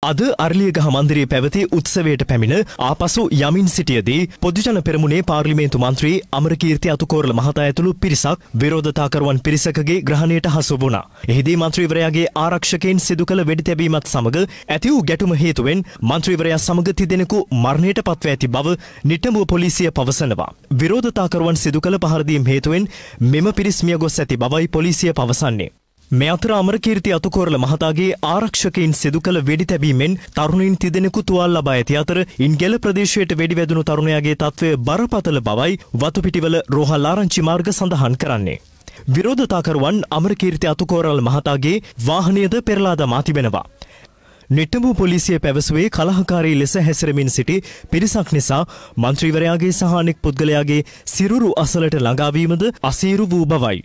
අද අර්ලියගහ මන්දිරයේ පැවති උත්සවයට පැමිණ ආපසු යමින් සිටියදී පොදුජන පෙරමුණේ පාර්ලිමේන්තු මන්ත්‍රී අමරකීර්ති අතුකෝරල මහතා ඇතුළු පිරිසක් විරෝධතාකරුවන් පිරිසකගේ ග්‍රහණයට හසු වුණා. එහිදී මන්ත්‍රීවරයාගේ ආරක්ෂකයින් සිදු කළ වෙඩි තැබීමත් සමග ඇති වූ ගැටුම හේතුවෙන් මන්ත්‍රීවරයා සමග තිදෙනෙකු මරණයට පත්ව ඇති බව නිට්ටඹුව පොලිසිය පවසනවා. විරෝධතාකරුවන් සිදු කළ පහරදීම් හේතුවෙන් මෙම පිරිස් මිය ගොස් ඇති බවයි පොලිසිය පවසන්නේ. මේ අතර අමරකීර්ති අතුකෝරල මහතාගේ ආරක්ෂකයින් සිදු කළ වෙඩි තැබීමෙන් තරුණයින් තිදෙනෙකු තුවාල් ලබා ඇති අතර ඉන්ගෙල ප්‍රදේශයට වෙඩි වැදුණු තරුණයාගේ තත්ත්වය බරපතල බවයි වතුපිටිවල රෝහල් ආරංචි මාර්ග සඳහන් කරන්නේ. විරෝධතාකරුවන් අමරකීර්ති අතුකෝරල් මහතාගේ වාහනයද පෙරලා දමා තිබෙනවා. නිට්ටඹු පොලිසිය පැවසුවේ කලහකාරී ලෙස හැසිරමින් සිටි පිරිසක් නිසා මන්ත්‍රීවරයාගේ සහනෙක් පුද්ගලයාගේ සිරුරු අසලට ළඟාවීමද අසීරු වූ බවයි.